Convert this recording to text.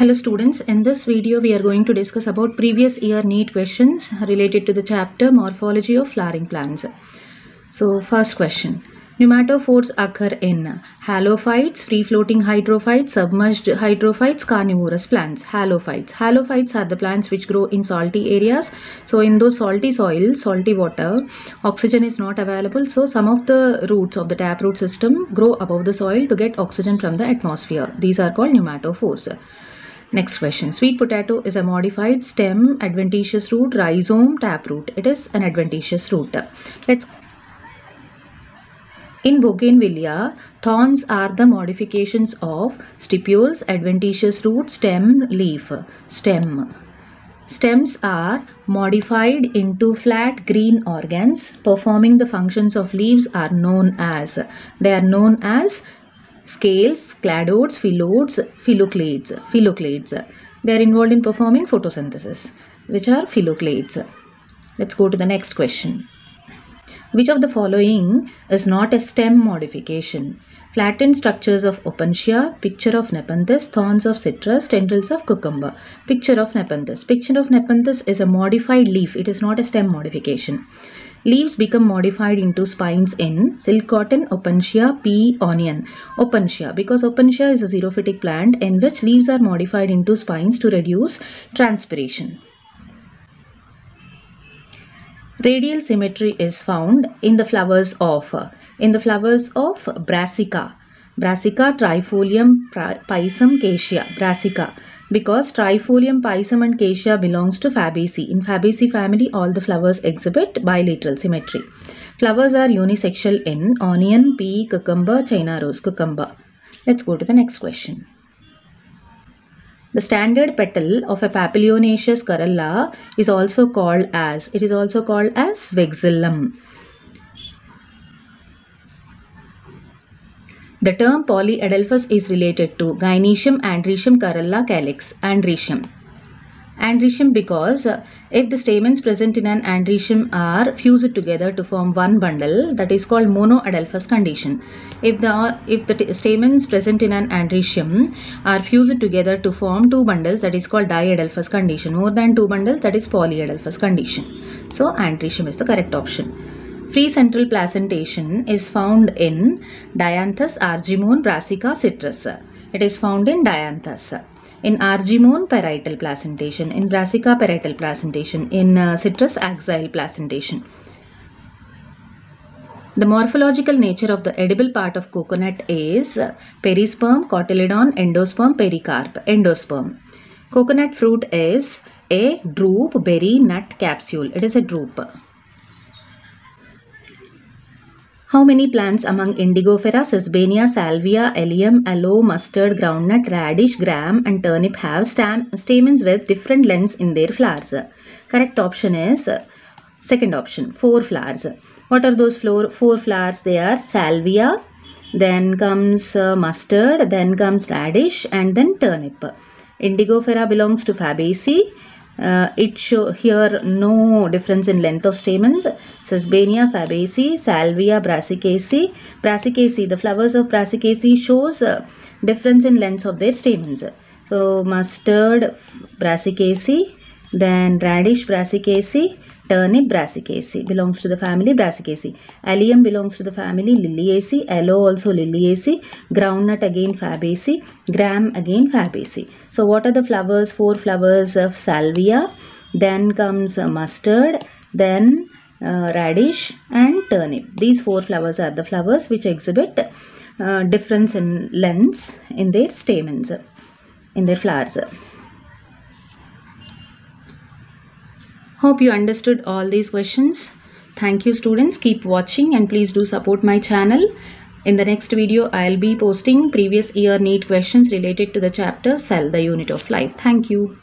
Hello students, in this video we are going to discuss about previous year NEET questions related to the chapter Morphology of Flowering Plants. So first question. Pneumatophores occur in halophytes, free-floating hydrophytes, submerged hydrophytes, carnivorous plants. Halophytes. Halophytes are the plants which grow in salty areas. So in those salty soils, salty water, oxygen is not available. So some of the roots of the taproot system grow above the soil to get oxygen from the atmosphere. These are called pneumatophores. Next question. Sweet potato is a modified stem, adventitious root, rhizome, taproot. It is an adventitious root. Let's in bougainvillea, thorns are the modifications of stipules, adventitious root, stem, leaf. Stem. Stems are modified into flat green organs performing the functions of leaves are known as. They are known as scales, cladodes, phyllodes, phylloclades. Phylloclades. They are involved in performing photosynthesis, which are phylloclades. Let's go to the next question. Which of the following is not a stem modification? Flattened structures of Opuntia, pitcher of Nepenthes, thorns of citrus, tendrils of cucumber. Pitcher of Nepenthes. Pitcher of Nepenthes is a modified leaf. It is not a stem modification. Leaves become modified into spines in silk cotton, Opuntia, pea, onion. Opuntia because Opuntia is a xerophytic plant in which leaves are modified into spines to reduce transpiration. Radial symmetry is found in the flowers of in the flowers of brassica. Brassica, trifolium, pisum, cassia. Brassica because trifolium, pisum and cassia belongs to Fabaceae. In Fabaceae family all the flowers exhibit bilateral symmetry. Flowers are unisexual in onion, pea, cucumber, china rose, cucumber. Let's go to the next question. The standard petal of a papilionaceous corolla is also called as, it is also called as vexillum. The term polyadelphous is related to Gynoecium, Androecium, corolla, calyx, Androecium. Androecium because uh, if the stamens present in an androecium are fused together to form one bundle that is called monoadelphous condition. If the if the stamens present in an androecium are fused together to form two bundles that is called diadelphous condition. More than two bundles that is polyadelphous condition. So androecium is the correct option. Free central placentation is found in Dianthus, Argemone, Brassica, Citrus. It is found in Dianthus in argemone parietal placentation, in brassica parietal placentation, in uh, citrus axile placentation. The morphological nature of the edible part of coconut is perisperm, cotyledon, endosperm, pericarp, endosperm. Coconut fruit is a drupe, berry, nut, capsule. It is a drupe. How many plants among Indigofera, Sesbania, Salvia, Allium, aloe, mustard, groundnut, radish, gram and turnip have stamens with different lengths in their flowers? Correct option is second option, four flowers. What are those four, four flowers? They are Salvia, then comes uh, mustard, then comes radish and then turnip. Indigofera belongs to Fabaceae uh, it show here no difference in length of stamens. Sesbania fabaceae, Salvia brassicaceae. Brassicaceae, the flowers of brassicaceae shows uh, difference in lengths of their stamens. So mustard brassicaceae, then radish brassicaceae, turnip brassicaceae belongs to the family brassicaceae. Allium belongs to the family liliaceae. Aloe also liliaceae. Groundnut again fabaceae. Gram again fabaceae. So what are the flowers? Four flowers of salvia. Then comes mustard. Then uh, radish and turnip. These four flowers are the flowers which exhibit uh, difference in lengths in their stamens, in their flowers. Hope you understood all these questions. Thank you students. Keep watching and please do support my channel. In the next video, I'll be posting previous year NEET questions related to the chapter Cell, the Unit of Life. Thank you.